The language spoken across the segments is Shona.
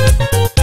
Thank you.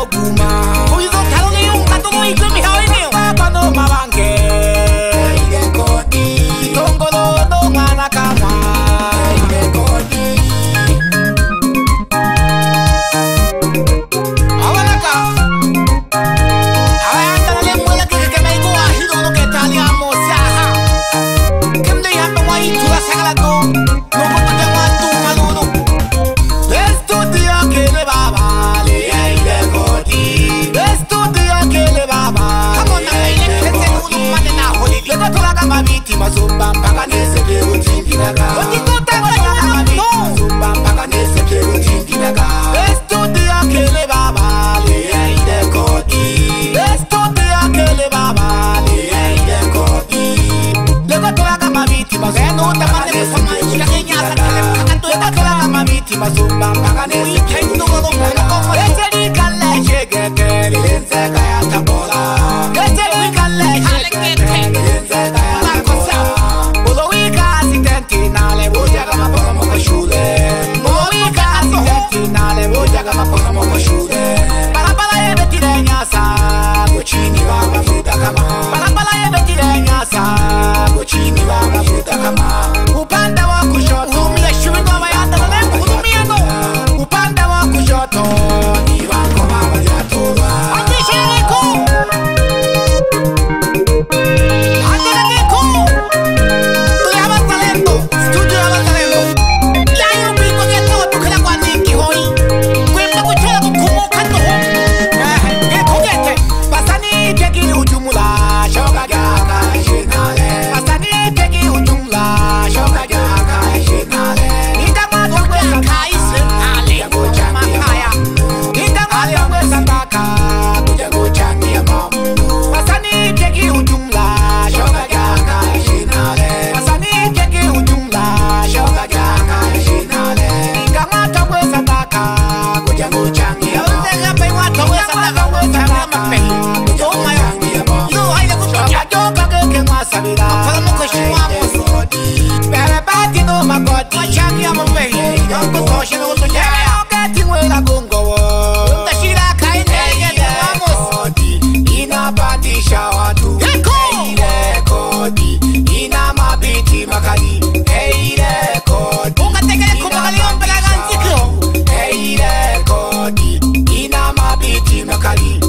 open locally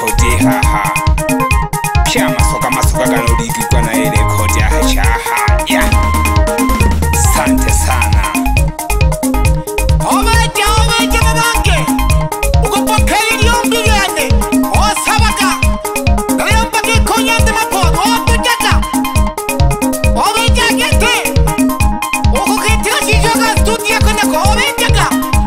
rekhodi haha pya masoka masoka kanolikikwa naye rekhodi ahashaha ya sante sana omaja omaja babake ukupokhela iliyombilyane osabaka ngayombaka ikhonyanze maphoko otutata obejagete ukukhethela shishoka studiakonako obejaga